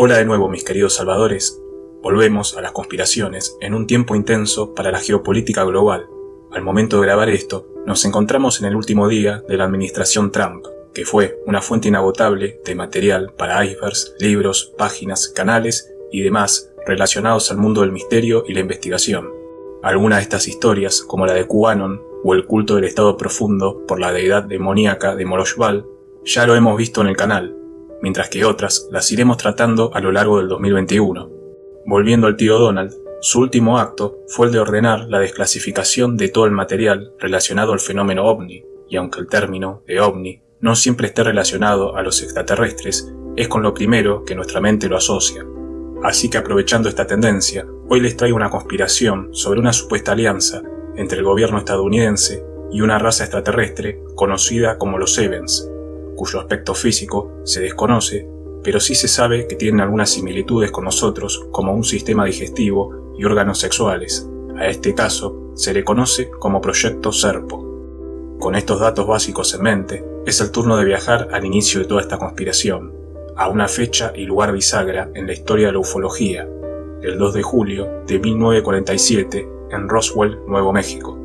Hola de nuevo mis queridos salvadores. Volvemos a las conspiraciones en un tiempo intenso para la geopolítica global. Al momento de grabar esto, nos encontramos en el último día de la administración Trump, que fue una fuente inagotable de material para icebergs, libros, páginas, canales y demás relacionados al mundo del misterio y la investigación. Algunas de estas historias, como la de QAnon o el culto del estado profundo por la deidad demoníaca de Moloshval, ya lo hemos visto en el canal, mientras que otras las iremos tratando a lo largo del 2021. Volviendo al tío Donald, su último acto fue el de ordenar la desclasificación de todo el material relacionado al fenómeno ovni, y aunque el término de ovni no siempre esté relacionado a los extraterrestres, es con lo primero que nuestra mente lo asocia. Así que aprovechando esta tendencia, hoy les traigo una conspiración sobre una supuesta alianza entre el gobierno estadounidense y una raza extraterrestre conocida como los Evans, cuyo aspecto físico se desconoce, pero sí se sabe que tienen algunas similitudes con nosotros como un sistema digestivo y órganos sexuales. A este caso se le conoce como Proyecto Serpo. Con estos datos básicos en mente, es el turno de viajar al inicio de toda esta conspiración, a una fecha y lugar bisagra en la historia de la ufología, el 2 de julio de 1947 en Roswell, Nuevo México.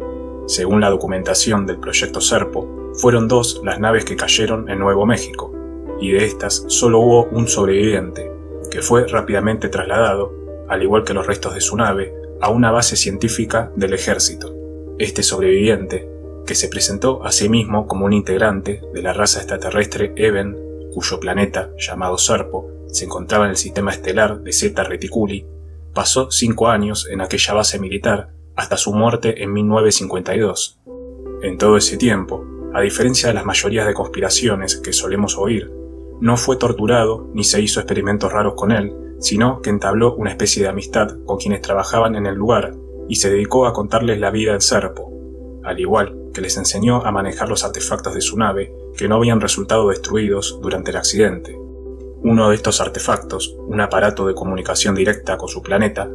Según la documentación del Proyecto Serpo, fueron dos las naves que cayeron en Nuevo México, y de estas solo hubo un sobreviviente, que fue rápidamente trasladado, al igual que los restos de su nave, a una base científica del ejército. Este sobreviviente, que se presentó a sí mismo como un integrante de la raza extraterrestre Even, cuyo planeta, llamado Serpo, se encontraba en el sistema estelar de Zeta Reticuli, pasó cinco años en aquella base militar hasta su muerte en 1952. En todo ese tiempo, a diferencia de las mayorías de conspiraciones que solemos oír, no fue torturado ni se hizo experimentos raros con él, sino que entabló una especie de amistad con quienes trabajaban en el lugar y se dedicó a contarles la vida del serpo, al igual que les enseñó a manejar los artefactos de su nave que no habían resultado destruidos durante el accidente. Uno de estos artefactos, un aparato de comunicación directa con su planeta,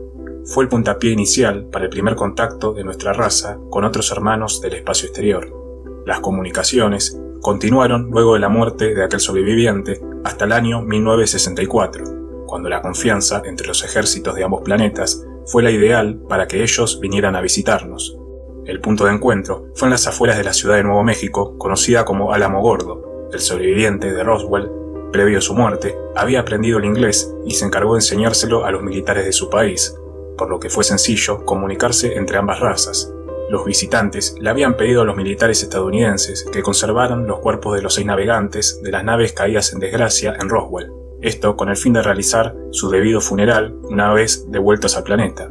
fue el puntapié inicial para el primer contacto de nuestra raza con otros hermanos del espacio exterior. Las comunicaciones continuaron luego de la muerte de aquel sobreviviente hasta el año 1964, cuando la confianza entre los ejércitos de ambos planetas fue la ideal para que ellos vinieran a visitarnos. El punto de encuentro fue en las afueras de la ciudad de Nuevo México, conocida como Álamo Gordo. El sobreviviente de Roswell, previo a su muerte, había aprendido el inglés y se encargó de enseñárselo a los militares de su país, por lo que fue sencillo comunicarse entre ambas razas. Los visitantes le habían pedido a los militares estadounidenses que conservaran los cuerpos de los seis navegantes de las naves caídas en desgracia en Roswell, esto con el fin de realizar su debido funeral una vez devueltos al planeta.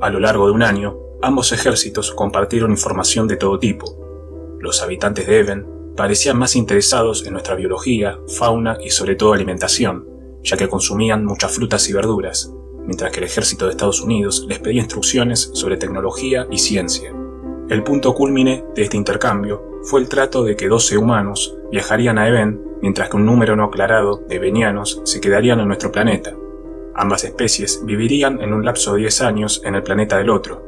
A lo largo de un año, ambos ejércitos compartieron información de todo tipo. Los habitantes de Even parecían más interesados en nuestra biología, fauna y sobre todo alimentación, ya que consumían muchas frutas y verduras, mientras que el ejército de Estados Unidos les pedía instrucciones sobre tecnología y ciencia. El punto culmine de este intercambio fue el trato de que 12 humanos viajarían a Even, mientras que un número no aclarado de venianos se quedarían en nuestro planeta. Ambas especies vivirían en un lapso de 10 años en el planeta del otro.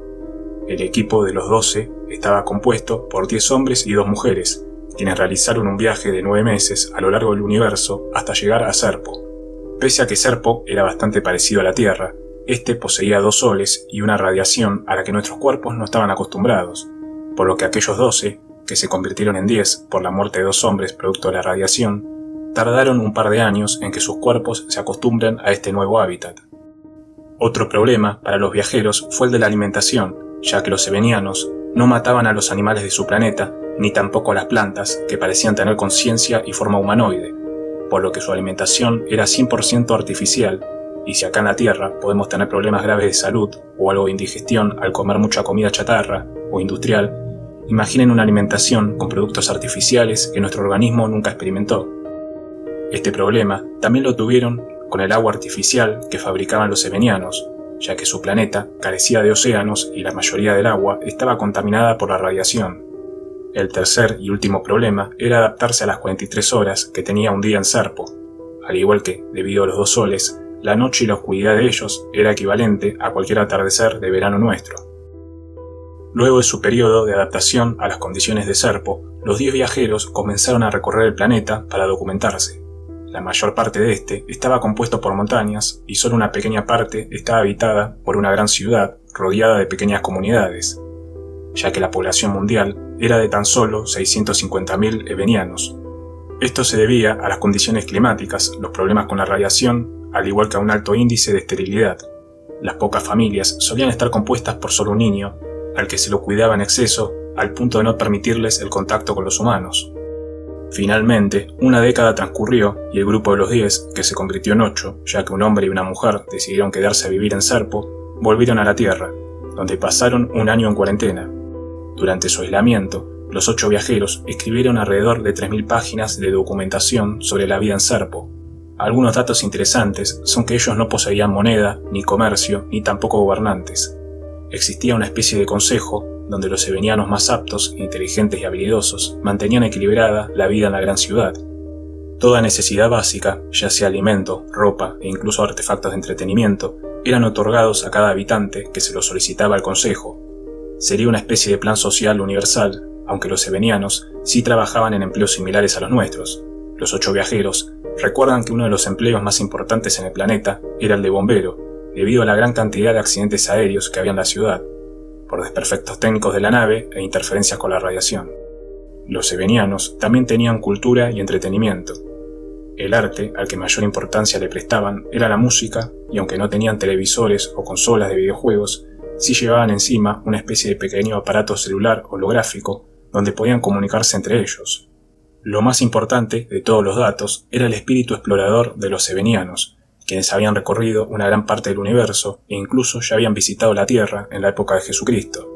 El equipo de los 12 estaba compuesto por 10 hombres y 2 mujeres, quienes realizaron un viaje de 9 meses a lo largo del universo hasta llegar a Serpo. Pese a que Serpo era bastante parecido a la Tierra, este poseía dos soles y una radiación a la que nuestros cuerpos no estaban acostumbrados, por lo que aquellos doce, que se convirtieron en diez por la muerte de dos hombres producto de la radiación, tardaron un par de años en que sus cuerpos se acostumbren a este nuevo hábitat. Otro problema para los viajeros fue el de la alimentación, ya que los sevenianos no mataban a los animales de su planeta, ni tampoco a las plantas, que parecían tener conciencia y forma humanoide, por lo que su alimentación era 100% artificial y si acá en la Tierra podemos tener problemas graves de salud o algo de indigestión al comer mucha comida chatarra o industrial, imaginen una alimentación con productos artificiales que nuestro organismo nunca experimentó. Este problema también lo tuvieron con el agua artificial que fabricaban los semenianos, ya que su planeta carecía de océanos y la mayoría del agua estaba contaminada por la radiación. El tercer y último problema era adaptarse a las 43 horas que tenía un día en Serpo, al igual que, debido a los dos soles, la noche y la oscuridad de ellos era equivalente a cualquier atardecer de verano nuestro. Luego de su periodo de adaptación a las condiciones de Serpo, los diez viajeros comenzaron a recorrer el planeta para documentarse. la mayor parte de este estaba compuesto por montañas y solo una pequeña parte estaba habitada por una gran ciudad rodeada de pequeñas comunidades, ya que la población mundial era de tan solo 650.000 evenianos. Esto se debía a las condiciones climáticas, los problemas con la radiación, al igual que a un alto índice de esterilidad. Las pocas familias solían estar compuestas por solo un niño, al que se lo cuidaba en exceso al punto de no permitirles el contacto con los humanos. Finalmente, una década transcurrió y el grupo de los diez, que se convirtió en ocho, ya que un hombre y una mujer decidieron quedarse a vivir en Serpo, volvieron a la Tierra, donde pasaron un año en cuarentena. Durante su aislamiento, los ocho viajeros escribieron alrededor de 3.000 páginas de documentación sobre la vida en Serpo. Algunos datos interesantes son que ellos no poseían moneda, ni comercio, ni tampoco gobernantes. Existía una especie de consejo donde los evenianos más aptos, inteligentes y habilidosos mantenían equilibrada la vida en la gran ciudad. Toda necesidad básica, ya sea alimento, ropa e incluso artefactos de entretenimiento, eran otorgados a cada habitante que se lo solicitaba al Consejo. Sería una especie de plan social universal, aunque los evenianos sí trabajaban en empleos similares a los nuestros. Los ocho viajeros recuerdan que uno de los empleos más importantes en el planeta era el de bombero, debido a la gran cantidad de accidentes aéreos que había en la ciudad por desperfectos técnicos de la nave e interferencias con la radiación. Los evenianos también tenían cultura y entretenimiento. El arte, al que mayor importancia le prestaban, era la música, y aunque no tenían televisores o consolas de videojuegos, sí llevaban encima una especie de pequeño aparato celular holográfico donde podían comunicarse entre ellos. Lo más importante de todos los datos era el espíritu explorador de los evenianos, quienes habían recorrido una gran parte del universo e incluso ya habían visitado la Tierra en la época de Jesucristo.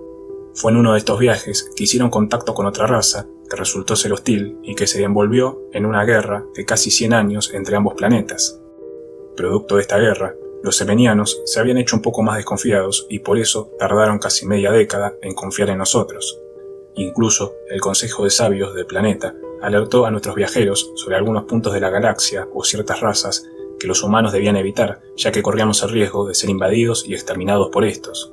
Fue en uno de estos viajes que hicieron contacto con otra raza que resultó ser hostil y que se envolvió en una guerra de casi 100 años entre ambos planetas. Producto de esta guerra, los semenianos se habían hecho un poco más desconfiados y por eso tardaron casi media década en confiar en nosotros. Incluso el Consejo de Sabios del planeta alertó a nuestros viajeros sobre algunos puntos de la galaxia o ciertas razas que los humanos debían evitar, ya que corríamos el riesgo de ser invadidos y exterminados por estos.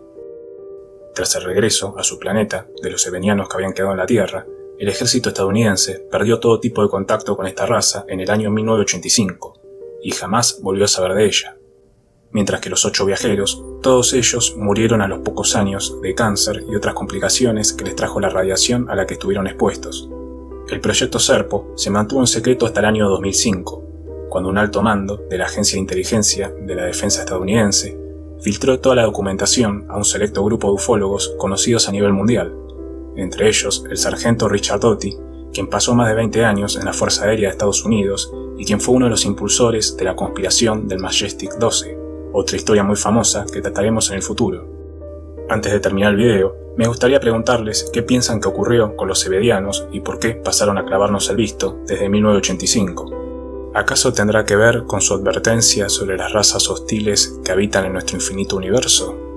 Tras el regreso a su planeta de los evenianos que habían quedado en la Tierra, el ejército estadounidense perdió todo tipo de contacto con esta raza en el año 1985 y jamás volvió a saber de ella. Mientras que los ocho viajeros, todos ellos murieron a los pocos años de cáncer y otras complicaciones que les trajo la radiación a la que estuvieron expuestos. El proyecto Serpo se mantuvo en secreto hasta el año 2005, cuando un alto mando de la Agencia de Inteligencia de la Defensa estadounidense filtró toda la documentación a un selecto grupo de ufólogos conocidos a nivel mundial, entre ellos el sargento Richard Doty, quien pasó más de 20 años en la Fuerza Aérea de Estados Unidos y quien fue uno de los impulsores de la conspiración del Majestic 12, otra historia muy famosa que trataremos en el futuro. Antes de terminar el video, me gustaría preguntarles qué piensan que ocurrió con los sebedianos y por qué pasaron a clavarnos el visto desde 1985. ¿Acaso tendrá que ver con su advertencia sobre las razas hostiles que habitan en nuestro infinito universo?